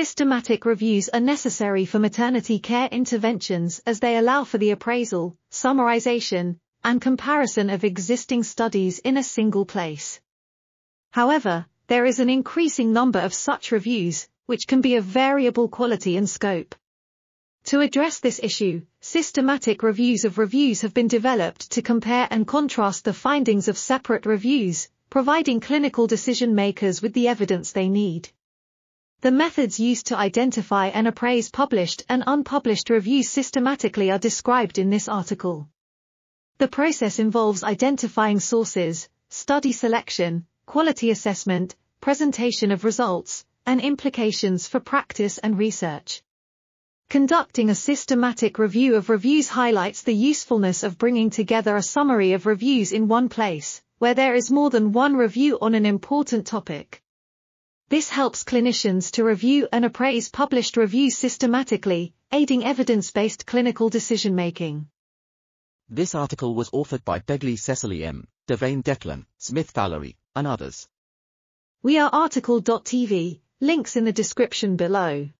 systematic reviews are necessary for maternity care interventions as they allow for the appraisal, summarization, and comparison of existing studies in a single place. However, there is an increasing number of such reviews, which can be of variable quality and scope. To address this issue, systematic reviews of reviews have been developed to compare and contrast the findings of separate reviews, providing clinical decision makers with the evidence they need. The methods used to identify and appraise published and unpublished reviews systematically are described in this article. The process involves identifying sources, study selection, quality assessment, presentation of results, and implications for practice and research. Conducting a systematic review of reviews highlights the usefulness of bringing together a summary of reviews in one place, where there is more than one review on an important topic. This helps clinicians to review and appraise published reviews systematically, aiding evidence-based clinical decision-making. This article was authored by Begley Cecily M., Devane Declan, Smith Valerie, and others. We are RTCL.TV, links in the description below.